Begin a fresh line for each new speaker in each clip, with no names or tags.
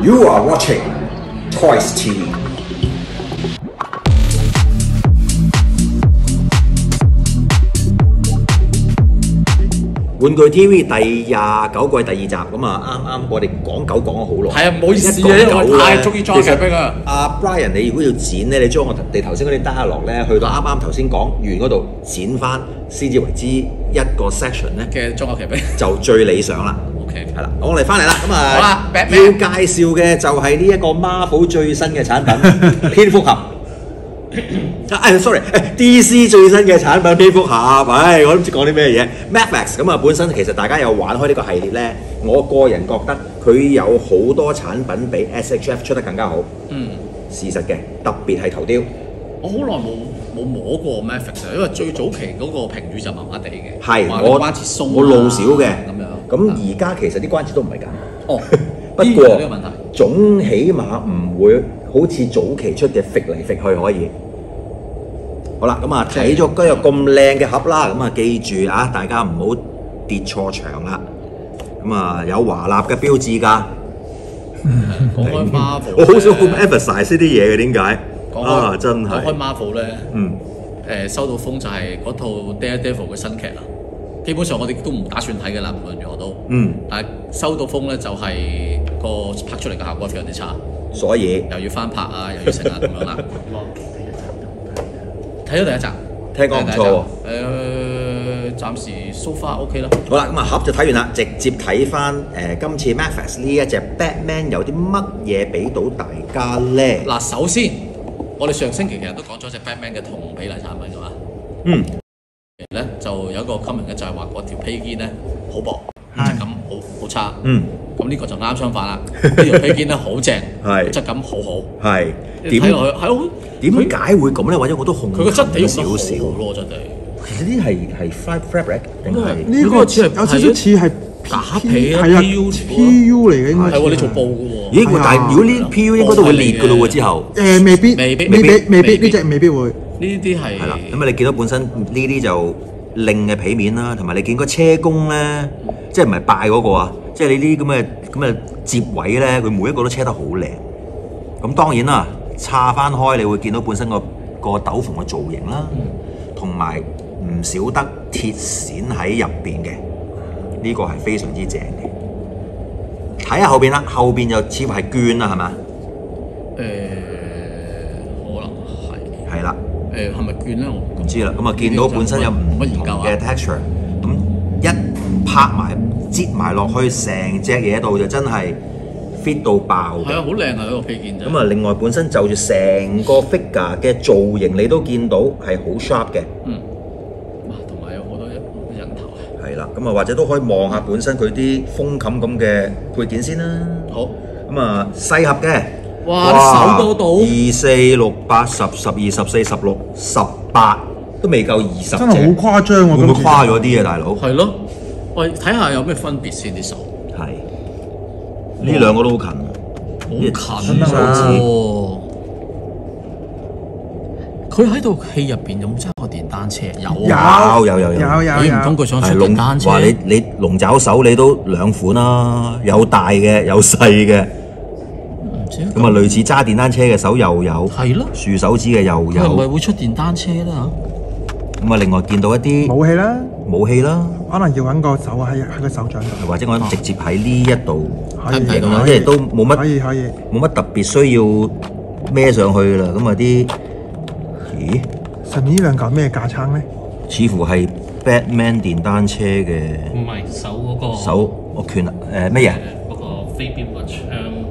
You are watching Toys TV。玩具 TV 第廿九季第二集咁啊，啱啱我哋講狗講咗好耐。
係啊，唔好意思啊，因為太中意裝
其實
劇兵啊。
阿 Brian，你如果要剪咧，你將我哋頭先嗰啲 dialog 咧，去到啱啱頭先講完嗰度剪翻，先至為之一個 section 咧，
嘅裝劇兵。
就最理想啦。
OK，
係啦，我哋翻嚟啦，咁
好
啊
啦，
要介紹嘅就係呢一個 Marvel 最新嘅產品 蝙蝠俠。哎，sorry，誒 DC 最新嘅產品蝙蝠俠，唉，我都唔知講啲咩嘢。Max 咁啊，本身其實大家有玩開呢個系列咧，我個人覺得佢有好多產品比 SHF 出得更加好。
嗯，
事實嘅，特別係頭雕。
我好耐冇冇摸過啊，因為最早期嗰個評語就麻麻地嘅，
係我
話關節鬆啊
我路少嘅
咁樣。
咁而家其實啲關節都唔係㗎。
哦，
不過
呢個問題。
總起碼唔會好似早期出嘅揈嚟揈去可以。好啦，咁啊睇咗今日咁靚嘅盒啦，咁啊記住啊，大家唔好跌錯場啦。咁啊有華納嘅標誌㗎。
講開 Marvel，
我好少咁
呢
emphasize 呢啲嘢嘅，點解？
講
啊，
開
真
講開。Marvel 咧，
嗯，
誒收到風就係嗰套 Daredevil 嘅新劇啦。基本上我哋都唔打算睇嘅啦，無論如何都。
嗯，
但係收到風咧，就係個拍出嚟嘅效果非常之差，
所以
又要翻拍啊，又要成啊 咁樣啦。睇咗第一集，
聽講唔錯喎
誒，暫時 so far OK 啦。
好啦，咁啊盒就睇完啦，直接睇翻誒今次 Max 呢一隻 Batman 有啲乜嘢俾到大家咧？
嗱，首先我哋上星期其實都講咗只 Batman 嘅同比例產品㗎嘛。
嗯，
咧就有一個 comment 咧，就係話嗰條披肩咧好薄，
係
質感好好差。
嗯，
咁呢個就啱相反啦。呢條披肩咧好正，
係
質感好好。
係點
睇落去係好
點解會咁咧？或者我都控
佢個質地
少少。
咯，質地。
其實呢啲係係 flat fabric 定係
呢個似有少少似係
假皮啊
係啊
PU
嚟嘅應該
係喎，你做布嘅喎。
咦？但係如果呢 PU 應該都會裂嘅咯喎，之後
誒未必
未必
未必未
未必
必呢只未必會。
呢啲係
係啦。咁啊，你見到本身呢啲就令嘅皮面啦，同埋你見個車工咧，即係唔係拜嗰個啊？即係你呢啲咁嘅咁嘅接位咧，佢每一個都車得好靚。咁當然啦，叉翻開你會見到本身個個斗篷嘅造型啦，同埋唔少得鐵線喺入邊嘅，呢、個係非常之正嘅。睇下後邊啦，後邊就似乎係絹啦，係嘛？
誒。誒係咪絹咧？我
唔知啦，咁啊見到本身有唔同嘅？texture，咁一拍埋擠埋落去，成隻嘢度就真係 fit 到爆嘅。
係啊，好靚啊！呢個披肩真係
咁啊，另外本身就住成個 figure 嘅造型，你都見到係好 sharp 嘅，
嗯，哇，同埋有好多人人頭啊！
係啦。咁啊，或者都可以望下本身佢啲風冚咁嘅配件先啦。
好，
咁啊，細盒嘅，
哇啲手多到
二四六八十十二十四十六十八都未夠二十隻，
真係好誇張喎！
會唔會誇咗啲啊，大佬？
係咯。喂，睇下有咩分別先啲手，
係呢兩個都好近，
好近
啊！
佢喺套戲入邊有冇揸過電單車？有啊！
有有有有
有
唔通佢。想出電單車？
話你你龍爪手你都兩款啦，有大嘅有細嘅，咁啊類似揸電單車嘅手又有，
係咯，
豎手指嘅又
佢係咪
有，
會出電單車啦？
咁啊另外見到一啲
武器啦，
武器啦，
可能要揾個手喺喺個手掌度。
或者我直接喺呢一度
可以
睇唔睇到啊
即係都冇乜
可以可以。
冇乜特別需要孭上去啦，咁啊啲，咦？
上面呢兩嚿咩架撐咧？
似乎係 Batman 電單車嘅
唔係手嗰個
手，我拳啊誒咩嘢？
嗰個飛鏢個槍，即係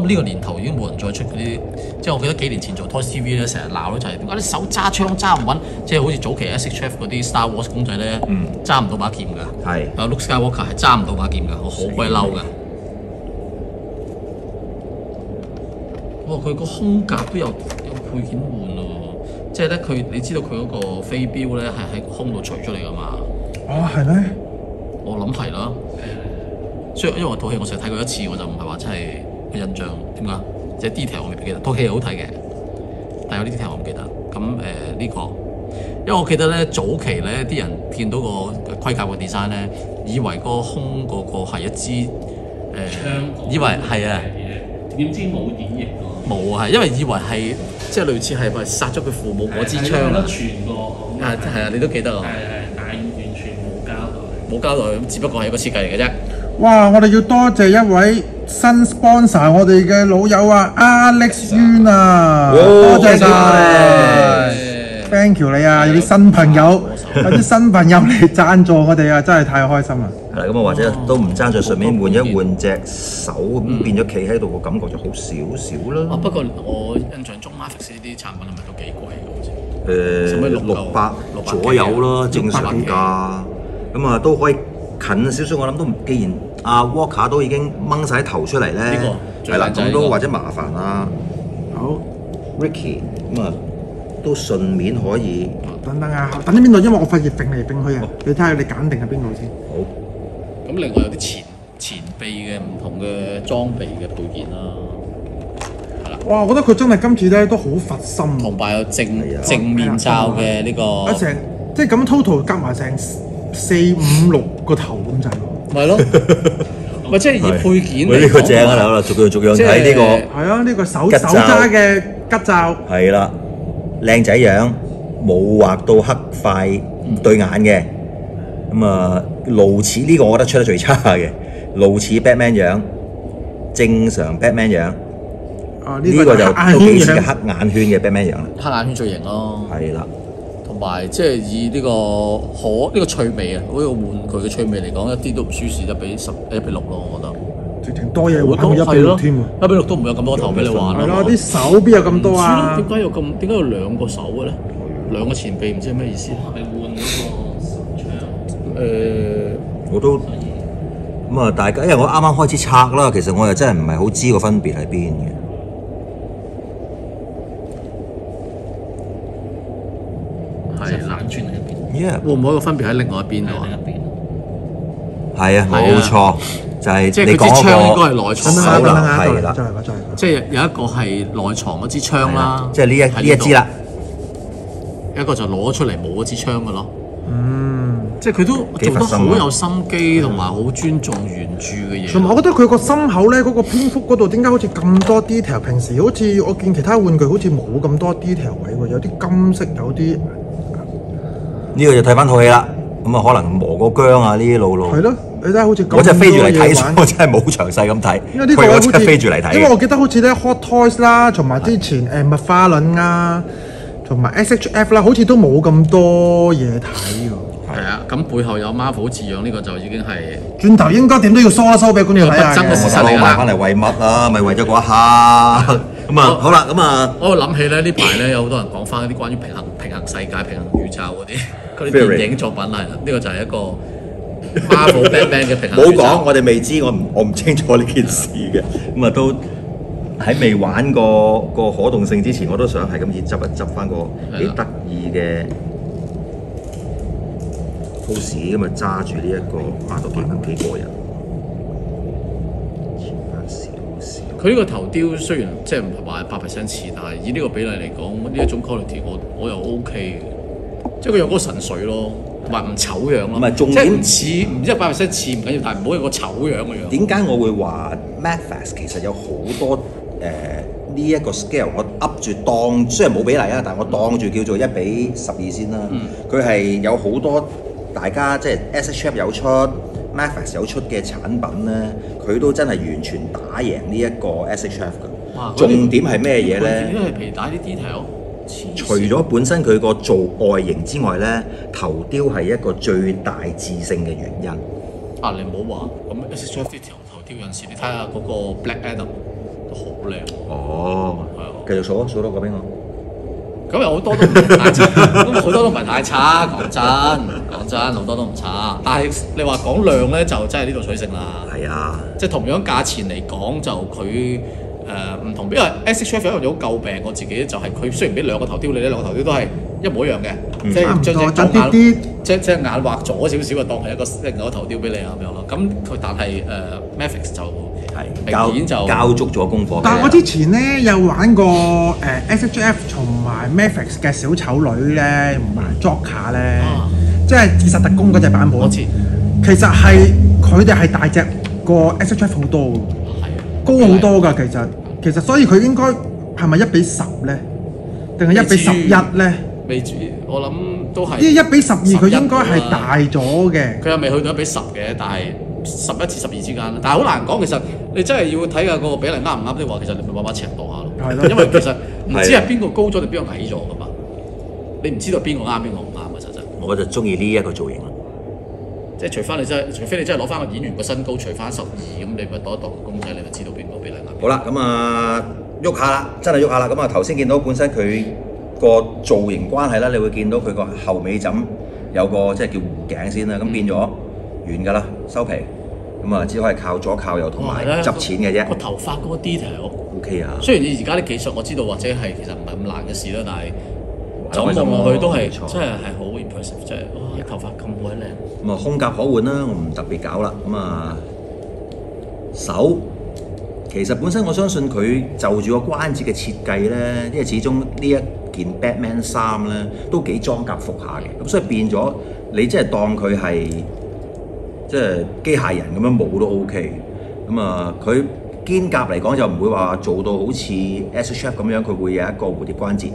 諗呢個年頭已經冇人再出嗰啲，即係我記得幾年前做 Toy TV 咧，成日鬧咧就係點解你手揸槍揸唔穩，即係好似早期 SHF 嗰啲 Star Wars 公仔咧，揸唔到把劍㗎。
係
啊，Luke Skywalker 係揸唔到把劍㗎，我好鬼嬲㗎。哇！佢個胸甲都有有配件換咯喎，即係咧佢你知道佢嗰個飛鏢咧係喺胸度除出嚟噶嘛？
哦，係咩？
我諗係啦。所以因為我套戲我成日睇過一次，我就唔係話真係有印象點解，即係 detail 我未記得。套戲係好睇嘅，但係有啲 detail 我唔記得。咁誒呢個，因為我記得咧早期咧啲人見到個盔甲嘅 design 咧，以為個空嗰個係一支誒，
槍
以為係啊。
點知冇演繹過。
冇啊，係因為以為係即係類似係咪殺咗佢父母嗰支槍
係
啊？
全個
啊係啊，你都記得啊？
係係，但係完全冇交代。
冇交代，咁只不過係一個設計嚟嘅啫。
哇！我哋要多謝一位新 sponsor 我哋嘅老友啊，Alex Yun 啊，多謝晒，thank you 你啊！有啲新朋友，有啲新朋友嚟贊助我哋啊，真係太開心啦！
係啦，咁啊或者都唔爭在順便換一換隻手，咁變咗企喺度個感覺就好少少
啊，
啦。
不過我印象中 Marvel 呢啲產品係咪都幾貴嘅？好似使唔使
誒
六
六百
六百
左右啦，正常價。咁啊都可以近少少，我諗都唔，既然阿 Walker 都已經掹晒頭出嚟咧，
呢個最
係啦，咁都或者麻煩啦
好
，Ricky，咁啊都順便可以
等等啊，等喺邊度？因為我費事揈嚟揈去啊，你睇下你揀定係邊個先。
好。
咁另外有啲前前臂嘅唔同嘅裝備嘅配件啦，係啦，
哇！我覺得佢真係今次咧都好佛心喎，
同埋有正正面罩嘅呢個，
一成即係咁 total 夾埋成四五六個頭咁滯喎。
咪咯，咪即係以配件
喂，
嚟
呢個正啊！
講
好啦，逐樣逐樣睇呢個。
係啊，呢個手手揸嘅吉罩，
係啦，靚仔樣，冇畫到黑塊對眼嘅，咁啊露齒呢個我覺得出得最差嘅，露齒 Batman 樣，正常 Batman 樣，
啊
呢個就
黑
都幾似嘅
眼圈
黑眼圈嘅 Batman 樣啦，
黑眼圈最型咯，
係啦，
同埋即係以呢個可呢個趣味啊，呢個玩具嘅趣味嚟講，一啲都唔輸蝕，一比十一比六咯，我覺得。
直情多嘢
我
玩到一比六添喎。
一比六都唔會有咁多頭俾你玩
係咯，啲手邊有咁多啊
點？解有咁？點解有兩個手嘅咧？兩個前臂唔知係咩意思？
係換嗰個手槍。
誒、
我都咁啊大家，因為我啱啱開始拆啦，其實我又真係唔係好知個分別喺邊嘅，
即係
係啦
反轉
會唔會有個分別喺另外一邊度啊
喺？一邊。
係啊，冇錯，就係
即係
你講
佢支槍應該
嗰
係內藏
啦，係啦。
即係有一個係內藏嗰支槍啦，
即係呢一
喺
呢一支啦，
一個就攞出嚟冇嗰支槍嘅咯。
嗯，
即係佢都做得好有心機，同埋好尊重原著嘅嘢。
同埋我覺得佢個心口咧，嗰個蝙蝠嗰度點解好似咁多 detail？平時好似我見其他玩具好似冇咁多 detail 位喎，有啲金色，有啲
呢個就睇翻套戲啦。咁啊，可能磨個姜啊，呢啲路路。
係咯。你睇下好似咁
我真係飛住嚟睇，我真係冇詳細咁睇。
因為呢個
我真係飛住嚟睇嘅。
因為我記得好似咧 Hot Toys 啦，同埋之前誒麥花輪啊，同埋 SHF 啦，好似都冇咁多嘢睇喎。
係啊，咁背後有 Marvel 字樣呢個就已經係
轉頭應該點都要 show 一 show 俾觀眾睇下
呢個不爭嘅事
嘅。
實嚟啦
我買翻嚟為乜啊？咪為咗嗰一下。咁啊，好啦，咁啊，
我諗起咧呢排咧有好多人講翻啲關於平衡平衡世界、平衡宇宙嗰啲嗰啲電影作品嚟啦，呢個就係一個 Marvel Batman 嘅平衡
冇。講，我哋未知，我唔我唔清楚呢件事嘅。咁啊，都喺未玩過個可動性之前，我都想係咁意執一執翻個幾得意嘅 pose，咁啊揸住呢一個啊，都幾幾過癮。
佢呢個頭雕雖然即係唔係話百 percent 似，但係以呢個比例嚟講，呢一種 quality 我我又 OK 嘅，即係佢有嗰個神髓咯，同埋唔醜樣咯。
唔係重點
似唔知係百 percent 似唔緊要，但係唔好有個醜樣嘅樣。
點解我會話 Madfast 其實有好多誒呢一個 scale，我噏住當雖然冇比例啊，但係我當住叫做一比十二先啦。佢係、有好多大家即係 SHF 有出 Madfast 有出嘅產品咧，佢都真係完全打贏呢一個 SHF
哇
嘅。重點係咩嘢
佢
咧？
點解係皮帶啲 detail？
除咗本身佢個做外形之外咧，頭雕係一個最大致性嘅原因。
啊，你唔好話咁 S H F 啲頭頭雕有陣時，你睇下嗰個 Black Adam 都好靚。
哦
係啊，
繼續數啊，數多個俾我。
咁有好多都唔係太差，咁好多都唔係太差。講真，講真，好多都唔差。但係你話講量咧，就真係呢度取勝啦。
係啊。
即係同樣價錢嚟講，就佢誒唔同，因為 SHF 有一樣嘢好舊病我自己，就係佢雖然俾兩個頭雕你，呢兩個頭雕都係一模一樣嘅，即係將隻左眼即即係眼畫左少少，就當係一個另外一個頭雕俾你啊咁樣咯。咁佢但係誒 Matrix 就
係交
明顯就
交足咗功課。
但我之前咧有玩過誒、SHF 同埋 Matrix 嘅小丑女咧，同埋 Joker 咧，
啊
即係自殺特工嗰隻版本。
我知
其實係佢哋係大隻過 SHF 好多喎，
係啊
高好多㗎。其實其實所以佢應該係咪一比十咧，定係一比十一咧？
未至於我諗都係
因為一比十二佢應該係大咗嘅。
佢又未去到一比十嘅，但係十一至十二之間啦。但係好難講，其實你真係要睇下嗰個比例啱唔啱的話，其實你咪慢慢尺度下咯。
係咯
因為其實唔知
係
邊個高咗定邊個矮咗噶嘛。你唔知道邊個啱邊個唔啱嘅，實質。
我就中意呢一個造型啦。
即係除翻你真係，除非你真係攞翻個演員個身高除翻十二，咁你咪度一度個公仔，你就知道邊個比例啱。
好啦，咁啊喐下啦，真係喐下啦。咁啊頭先見到本身佢個造型關係啦，你會見到佢個後尾枕有個即係叫弧頸先啦，咁變咗軟㗎啦，收皮。咁啊只可以靠左靠右同埋執錢嘅啫
個。頭髮嗰個
detail，O K 啊，
雖然你而家啲技術我知道或者係其實唔係咁難嘅事啦，但係就咁望落去都係真係係好 impressive，即係哇啲頭髮咁鬼靚。
咁啊胸甲可換啦，我唔特別搞啦。咁啊手其實本身我相信佢就住個關節嘅設計咧，因為始終呢一件 Batman 衫咧都幾裝甲服下嘅，咁所以變咗你即係當佢係即係機械人咁樣冇都 OK。咁啊佢肩甲嚟講就唔會話做到好似 S Chef 咁樣，佢會有一個蝴蝶關節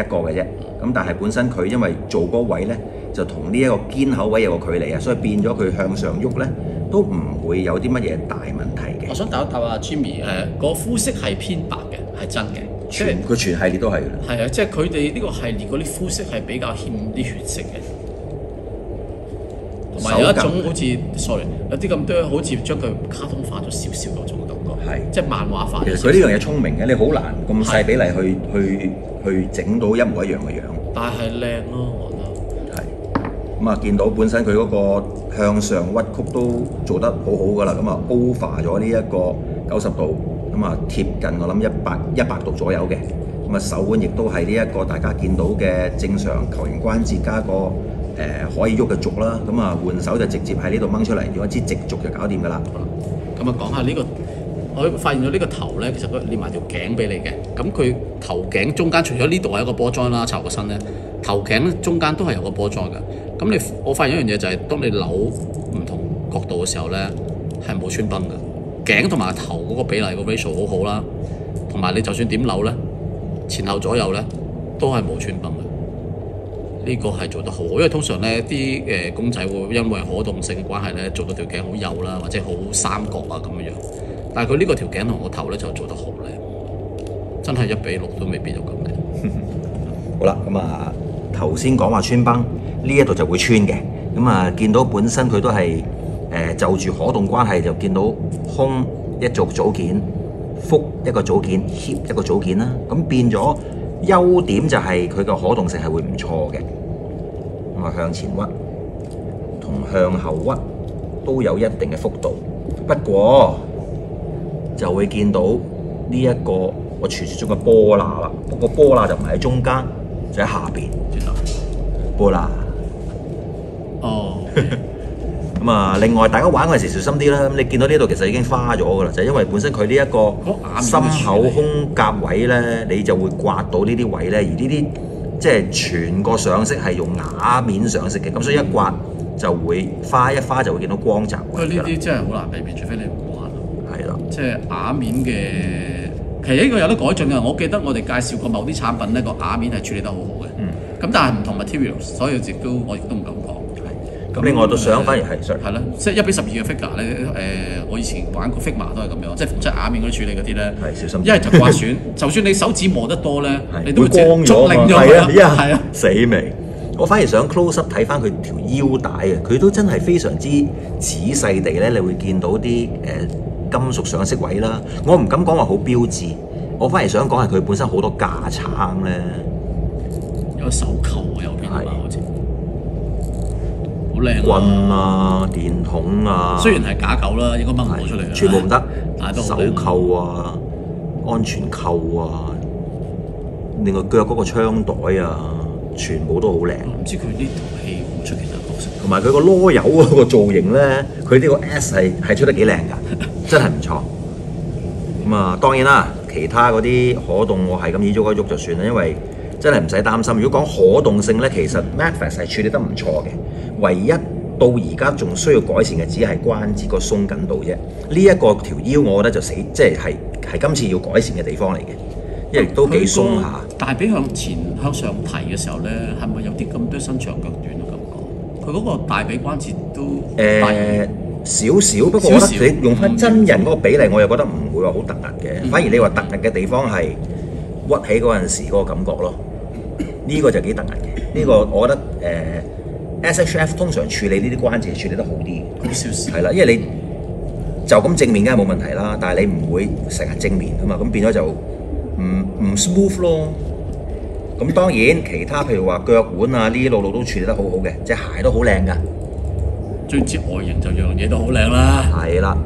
一個嘅啫。咁但係本身佢因為做嗰位咧，就同呢一個肩口位有個距離啊，所以變咗佢向上喐咧，都唔會有啲乜嘢大問題嘅。
我想答一答啊 Jimmy，誒、個膚色係偏白嘅，係真嘅，
全佢全系列都係嘅啦。
係啊，即係佢哋呢個系列嗰啲膚色係比較欠啲血色嘅，同埋有一種好似，sorry，有啲咁多好似將佢卡通化咗少少嗰種感覺，
係
即係漫畫化
其實。佢呢樣嘢聰明嘅，你好難咁細比例去去去整到一模一樣嘅樣。
但係靚咯，我覺得。
係咁啊，見到本身佢嗰個向上屈曲都做得好好噶啦，咁啊 over 咗呢一個九十度，咁啊貼近我諗一百一百度左右嘅，咁啊手腕亦都係呢一個大家見到嘅正常球形關節加個可以喐嘅軸啦，咁啊換手就直接喺呢度掹出嚟，用一支直軸就搞掂噶啦。
咁啊，講下呢、個，我發現咗呢個頭咧，其實佢連埋條頸俾你嘅。咁佢頭頸中間除咗呢度係一個波裝啦，插個身咧，頭頸中間都係有個波裝嘅。咁你我發現一樣嘢就係、當你扭唔同角度嘅時候咧，係冇穿崩嘅。頸同埋頭嗰個比例個 ratio 好好啦，同埋你就算點扭咧，前後左右咧都係冇穿崩。呢個係做得好，因為通常咧啲誒公仔會因為可動性嘅關係咧，做到條頸好幼啦，或者好三角啊咁樣。但係佢呢個條頸同個頭咧就做得好靚，真係一比六都未必有咁靚。
好啦，咁啊頭先講話穿崩，呢一度就會穿嘅。咁啊見到本身佢都係誒、就住可動關係，就見到胸一族組件，腹一個組件，hip 一個組件啦。咁變咗優點就係佢個可動性係會唔錯嘅。咁啊向前屈同向後屈都有一定嘅幅度，不過就會見到呢一個我傳説中嘅波罅啦。不過波罅就唔係喺中間，就喺下邊
轉頭
波罅。
哦，
咁啊，另外大家玩嗰陣時小心啲啦。咁你見到呢度其實已經花咗㗎啦，就係因為本身佢呢一個心口胸甲位咧，你就會刮到呢啲位咧，而呢啲即係全個上色係用瓦面上色嘅，咁所以一刮就會花一花就會見到光澤
佢呢。啲真係好難避免，除非你唔玩咯。
係啦，
即係瓦面嘅，其實呢個有得改進嘅。我記得我哋介紹過某啲產品咧，個瓦面係處理得好好嘅。
嗯。
咁但係唔同 materials，所以亦都我亦都唔敢講。
咁另外都想反而係 sorry
係啦，即係一比十二嘅 figure 咧，誒、我以前玩過 figma 都係咁樣，即係逢即係瓦面嗰啲處理嗰啲咧，
係小心啲
一係就刮損，就算你手指磨得多咧，都會
會光咗 係啊，
係啊。
死未？我反而想 close up 睇翻佢條腰帶啊，佢都真係非常之仔細地咧，你會見到啲誒、呃金屬上色位啦。我唔敢講話好標誌，我反而想講係佢本身好多架撐咧，
有手扣啊，右邊係嘛？
係
好似好靚
棍
啊！
啊、電筒啊，
雖然係假狗啦，應該掹唔到出嚟啦，
全部唔得
但，都
手扣啊，安全扣啊，另外腳嗰個槍袋啊，全部都好靚。
唔知佢呢套戲會出其他角色？
同埋佢個啰柚嗰個造型咧，佢呢個 S 係係出得幾靚㗎，真係唔錯。咁啊，當然啦，其他嗰啲可動我係咁依喐一喐就算啦，因為真係唔使擔心。如果講可動性咧，其實 Netflix 係處理得唔錯嘅，唯一到而家仲需要改善嘅只係關節個鬆緊度啫。呢、一個條腰我覺得就死，即係係係今次要改善嘅地方嚟嘅，因為都幾鬆下。
大髀向前向上提嘅時候咧，係咪有啲咁多身長腳短嘅感覺？佢嗰個大髀關節都
誒、
大
少少，不過我覺得你用翻真人嗰個比例，我又覺得唔會話好突兀嘅。反而你話突兀嘅地方係屈起嗰陣時嗰個感覺咯。呢、個就幾突兀嘅。呢、個我覺得誒、SHF 通常處理呢啲關節處理得好啲嘅。
好少少。
係啦，因為你就咁正面梗係冇問題啦，但係你唔會成日正面噶嘛，咁變咗就唔唔 smooth 咯。咁當然其他譬如話腳腕啊呢啲路路都處理得好好嘅，隻鞋都好靚噶，
最之外形就樣嘢都好靚啦。
係啦。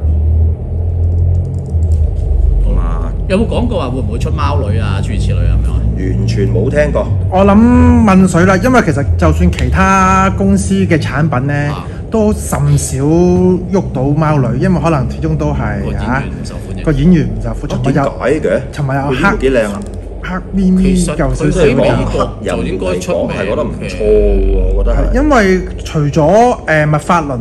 咁啊，
有冇講過話會唔會出貓女啊？諸如此類咁樣啊？
完全冇聽過。
我諗問水啦，因為其實就算其他公司嘅產品咧，
啊
都甚少喐到貓女，因為可能始終都
個
係
演
啊
員唔受歡迎。
個演員唔受歡迎，
點
有
解嘅？
尋日有
佢呢度幾靚啊！
黑咪咪
其實
有少少
佢喺美
嘅。
國就應該出名
係覺得唔
嘅
錯喎，我覺得係。
因為除咗誒麥法倫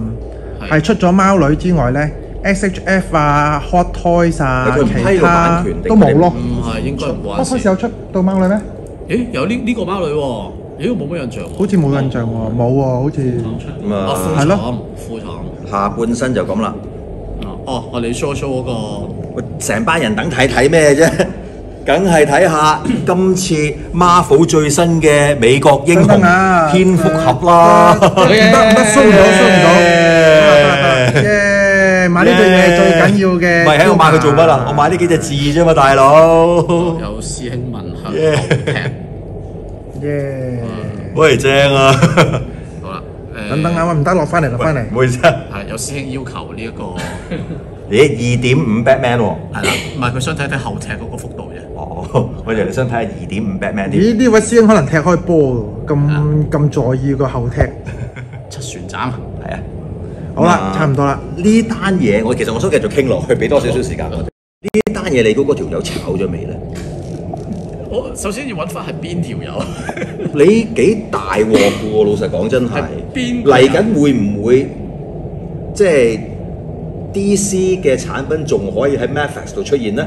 係
係出咗貓女之外咧，SHF 啊、Hot Toys 啊
佢，批
其他
權
都冇咯。
唔係應該唔關
Hot Toys。有出到貓女咩？
誒有呢呢個貓女喎，咦冇乜印象喎。
好似冇印象喎，冇喎，好似
咁
啊，
係咯
廠副廠。
下半身就咁啦。
哦，我哋 show show 嗰個
喂成班人等睇睇咩啫？梗係睇下 今次 Marvel 最新嘅美國英雄
啊
蝙蝠俠啦。
唔得唔得，收唔到收唔到，耶！買呢對嘢最緊要嘅。
唔係喺我買佢做乜啊？我買呢幾隻字啫嘛，大佬。
有師兄問向後踢。
耶！
喂，正啊！
好啦，誒
等等啊，唔得落翻嚟落翻嚟
唔。好意思
有師兄要求呢一個
咦，二點五 Batman 喎。
係啦，唔係佢想睇睇後踢嗰個幅度啫。
哦，我以為你想睇下二點五 Batman 啲。
咦？呢位師兄可能踢開波喎，咁咁在意個後踢。
七船斬。
好啦，差唔多啦。
呢單嘢我其實我想繼續傾落去，俾多少少時間我哋。呢單嘢你估嗰條友炒咗未咧？
我首先要揾翻係邊條友。
你幾大鑊嘅喎？老實講真係
係邊
嚟緊會唔會即係 DC 嘅產品仲可以喺 Netflix 度出現咧？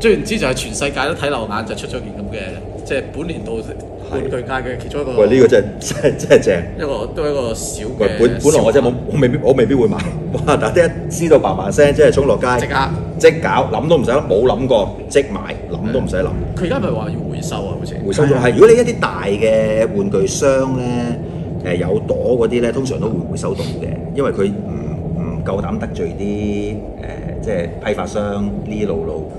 總言之就係全世界都睇漏眼，就出咗件咁嘅，即係本年度玩具界嘅其中一個。
喂，呢、個真係真係真係正。
一個都係一個小嘅。
喂，本本來我真係冇，我未必我未必會買。哇！但係一知道嘭嘭聲，即係衝落街，
即刻
即搞，諗都唔使諗，冇諗過，即買，諗都唔使諗。
佢而家咪話要回收啊，好似。
回收咗係，如果你一啲大嘅玩具箱咧，誒、有朵嗰啲咧，通常都會回收到嘅，因為佢唔唔夠膽得罪啲誒、即係批發商呢路路。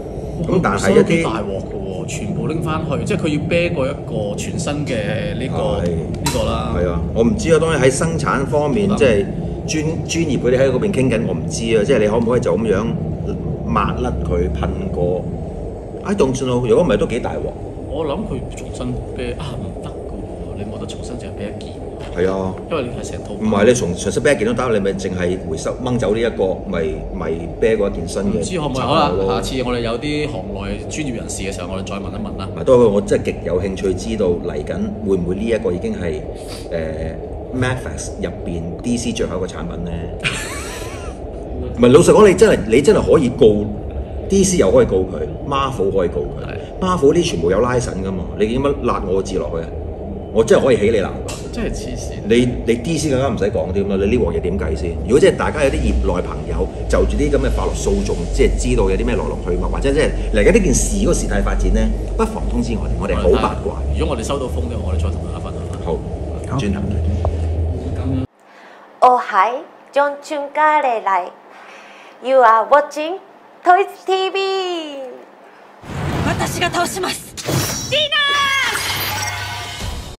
咁但係一啲
大鑊嘅喎，全部拎翻去，即係佢要啤過一個全新嘅呢、個
係
呢個啦。
係啊，我唔知啊。當然喺生產方面，即係專專業佢哋喺嗰邊傾緊，我唔知啊。即係你可唔可以就咁樣抹甩佢噴過？I don't know。如果唔係都幾大鑊。
我諗佢重新啤啊唔得嘅喎，你冇得重新淨係啤一件，
係啊，
因為你係成套。
唔係你從純粹啤一件都得，你咪淨係回收掹走呢、一個，咪咪啤過一件新嘅。
唔知可唔可以？好啦，下次我哋有啲行內專業人士嘅時候，我哋再問一問啦。
嗱，多過我真係極有興趣知道嚟緊會唔會呢一個已經係誒、Netflix 入邊 DC 最後一個產品咧？唔係老實講，你真係你真係可以告 DC 又可以告佢，Marvel 可以告佢，Marvel 呢啲全部有拉神噶嘛？你點樣辣我字落去啊？我真係可以起你鬧㗎！
真係黐線。
你你 D.C. 更加唔使講添啦，你呢鑊嘢點計先？如果即係大家有啲業內朋友就住啲咁嘅法律訴訟，即係知道有啲咩來龍去脈，或者即係嚟緊呢件事嗰個事態發展咧，不妨通知我哋，我哋好八卦。
如果我哋收到風嘅，我哋再同大家分享啦。
好，轉頭。
哦嗨，將春假嚟嚟，You are watching Toys TV。
私が倒します